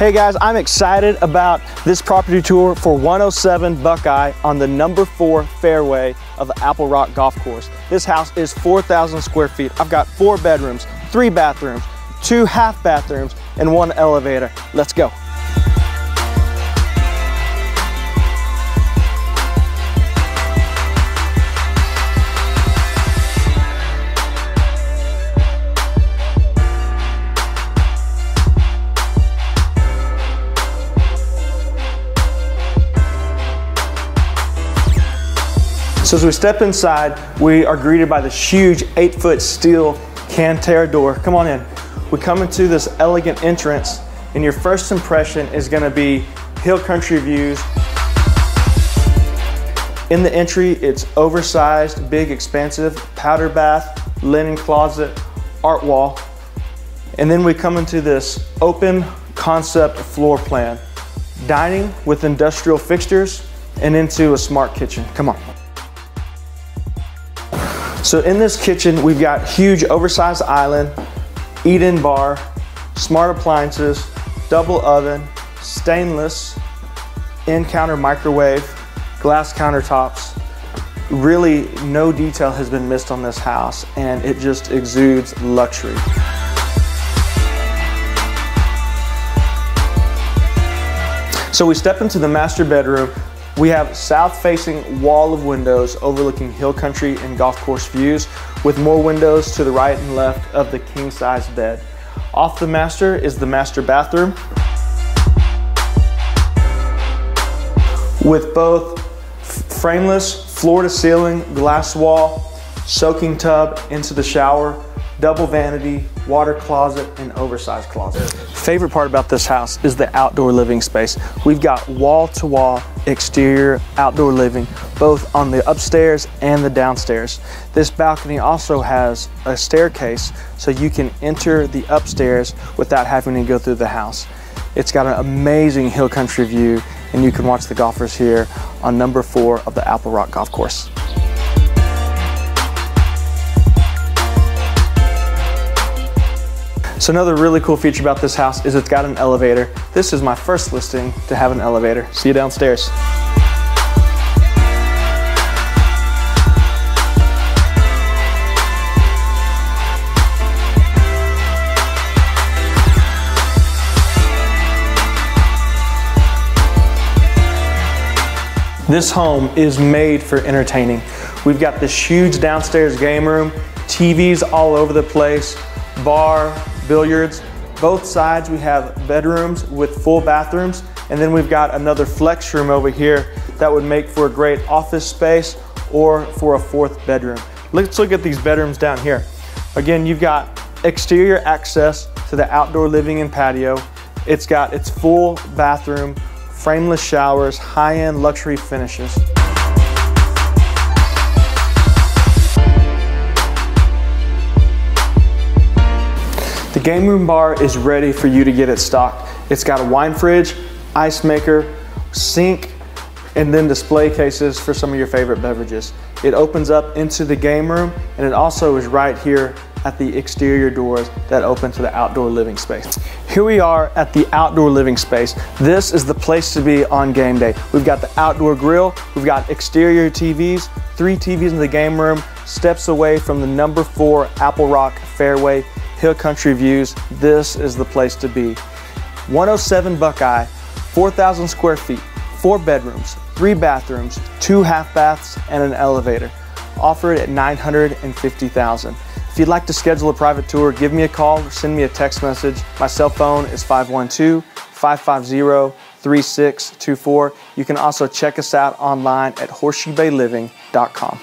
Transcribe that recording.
Hey guys, I'm excited about this property tour for 107 Buckeye on the number four fairway of the Apple Rock Golf Course. This house is 4,000 square feet. I've got four bedrooms, three bathrooms, two half bathrooms, and one elevator. Let's go. So as we step inside, we are greeted by this huge eight foot steel Cantera door. Come on in. We come into this elegant entrance and your first impression is gonna be hill country views. In the entry, it's oversized, big, expansive, powder bath, linen closet, art wall. And then we come into this open concept floor plan. Dining with industrial fixtures and into a smart kitchen. Come on. So in this kitchen, we've got huge oversized island, eat-in bar, smart appliances, double oven, stainless, in-counter microwave, glass countertops. Really no detail has been missed on this house and it just exudes luxury. So we step into the master bedroom we have south-facing wall of windows overlooking hill country and golf course views with more windows to the right and left of the king-size bed. Off the master is the master bathroom with both frameless floor-to-ceiling glass wall, soaking tub into the shower, double vanity, water closet, and oversized closet. Favorite part about this house is the outdoor living space. We've got wall-to-wall -wall exterior outdoor living, both on the upstairs and the downstairs. This balcony also has a staircase so you can enter the upstairs without having to go through the house. It's got an amazing hill country view and you can watch the golfers here on number four of the Apple Rock Golf Course. So another really cool feature about this house is it's got an elevator. This is my first listing to have an elevator. See you downstairs. This home is made for entertaining. We've got this huge downstairs game room, TVs all over the place, bar, billiards. Both sides we have bedrooms with full bathrooms and then we've got another flex room over here that would make for a great office space or for a fourth bedroom. Let's look at these bedrooms down here. Again, you've got exterior access to the outdoor living and patio. It's got its full bathroom, frameless showers, high-end luxury finishes. Game room bar is ready for you to get it stocked. It's got a wine fridge, ice maker, sink, and then display cases for some of your favorite beverages. It opens up into the game room and it also is right here at the exterior doors that open to the outdoor living space. Here we are at the outdoor living space. This is the place to be on game day. We've got the outdoor grill, we've got exterior TVs, three TVs in the game room, steps away from the number four Apple Rock fairway hill country views, this is the place to be. 107 Buckeye, 4,000 square feet, four bedrooms, three bathrooms, two half baths, and an elevator. Offered at 950,000. If you'd like to schedule a private tour, give me a call or send me a text message. My cell phone is 512-550-3624. You can also check us out online at horseshoebayliving.com.